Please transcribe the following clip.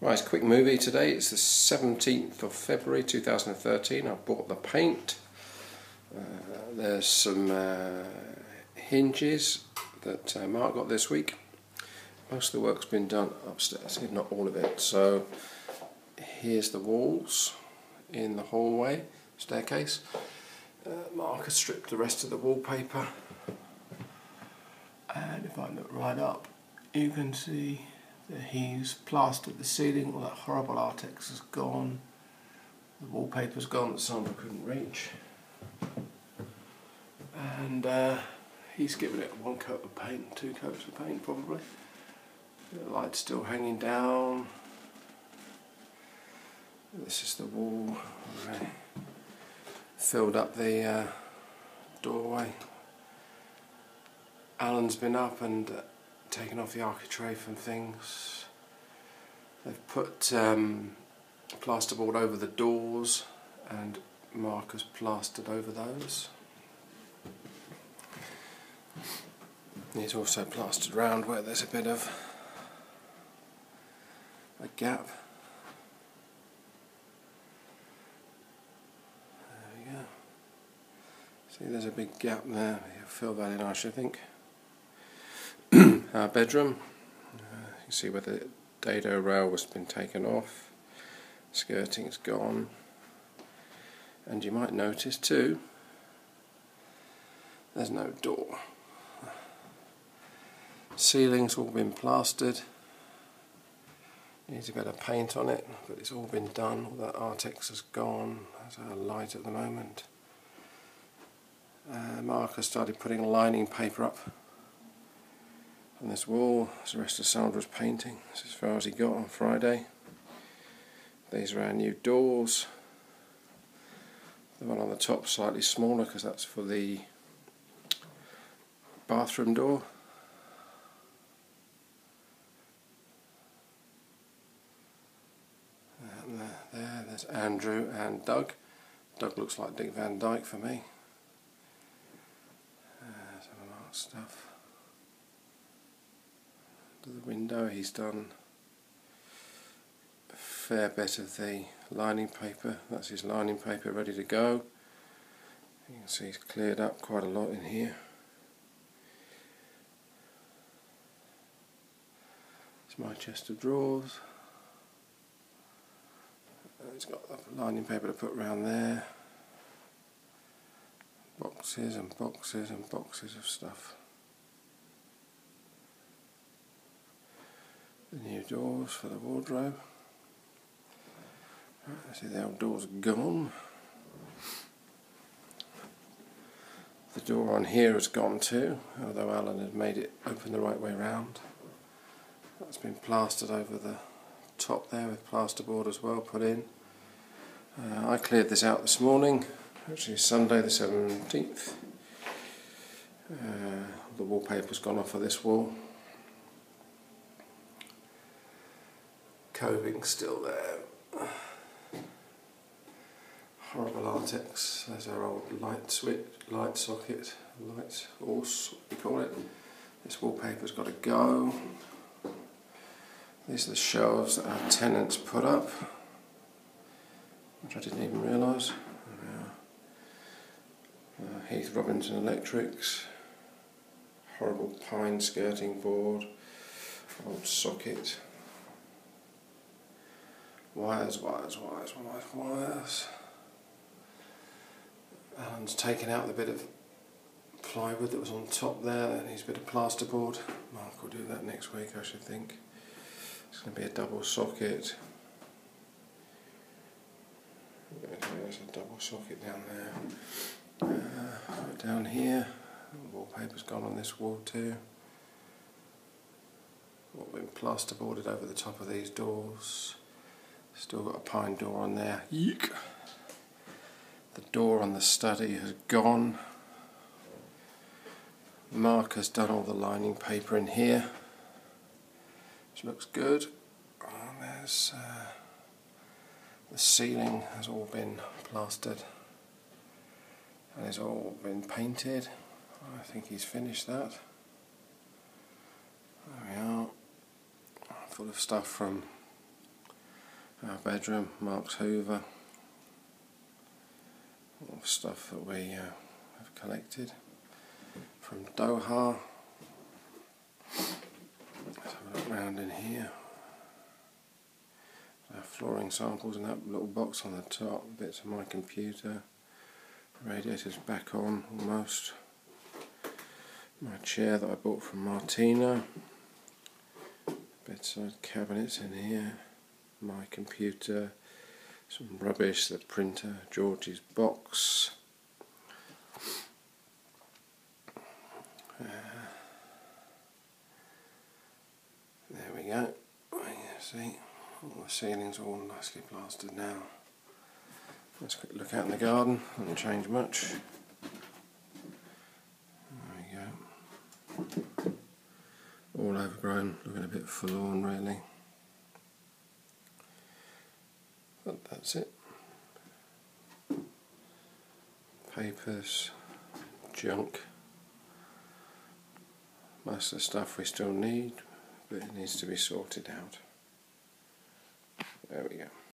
Right, quick movie today. It's the 17th of February 2013. I bought the paint. Uh, there's some uh, hinges that uh, Mark got this week. Most of the work's been done upstairs, if not all of it. So here's the walls in the hallway, staircase. Uh, Mark has stripped the rest of the wallpaper. And if I look right up, you can see he's plastered the ceiling, all that horrible Artex is gone, the wallpaper's gone that Sandra couldn't reach, and uh, he's given it one coat of paint, two coats of paint probably. The light's still hanging down. This is the wall. Filled up the uh, doorway. Alan's been up and uh, taken off the architrave and things. They've put um, plasterboard over the doors and Mark's plastered over those. He's also plastered round where there's a bit of a gap. There we go. See there's a big gap there, fill that in I should think our bedroom. Uh, you see where the dado rail has been taken off, skirting's gone, and you might notice too there's no door. Ceiling's all been plastered. Needs a bit of paint on it, but it's all been done. All that Artex has gone. There's our light at the moment. Uh, Mark has started putting lining paper up on this wall is the rest of Sandra's painting. This is as far as he got on Friday. These are our new doors. The one on the top slightly smaller because that's for the bathroom door. And there, there, there's Andrew and Doug. Doug looks like Dick Van Dyke for me. Uh, some of our stuff to the window he's done a fair bit of the lining paper. That's his lining paper ready to go. You can see he's cleared up quite a lot in here. It's my chest of drawers. Uh, it's got lining paper to put around there. Boxes and boxes and boxes of stuff the new doors for the wardrobe. Right, see the old door's gone. The door on here has gone too, although Alan had made it open the right way round. That's been plastered over the top there with plasterboard as well put in. Uh, I cleared this out this morning, actually Sunday the 17th. Uh, the wallpaper's gone off of this wall. Coving still there. Horrible Artex, there's our old light switch, light socket, light horse, we call it. This wallpaper's got to go. These are the shelves that our tenants put up, which I didn't even realise. Uh, Heath Robinson Electrics, horrible pine skirting board, old socket, Wires, wires, wires, wires, wires. Alan's taken out the bit of plywood that was on top there and he's a bit of plasterboard. Mark will do that next week I should think. It's going to be a double socket. There's a double socket down there. Uh, down here, the wallpaper's gone on this wall too. What been plasterboarded over the top of these doors. Still got a pine door on there. Yeek. The door on the study has gone. Mark has done all the lining paper in here, which looks good. And there's uh, the ceiling has all been plastered and it's all been painted. I think he's finished that. There we are. Full of stuff from Our bedroom, Mark's Hoover. All stuff that we uh, have collected from Doha. Let's have a look around in here. Our flooring samples in that little box on the top, bits of my computer, radiator's back on almost. My chair that I bought from Martina, bedside cabinets in here, my computer, some rubbish, the printer, George's box. Uh, there we go. See, all the ceilings all nicely plastered now. Let's quick look out in the garden, hasn't changed much. There we go. All overgrown, looking a bit forlorn really. But that's it. Papers, junk. Most of the stuff we still need, but it needs to be sorted out. There we go.